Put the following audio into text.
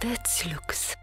That looks.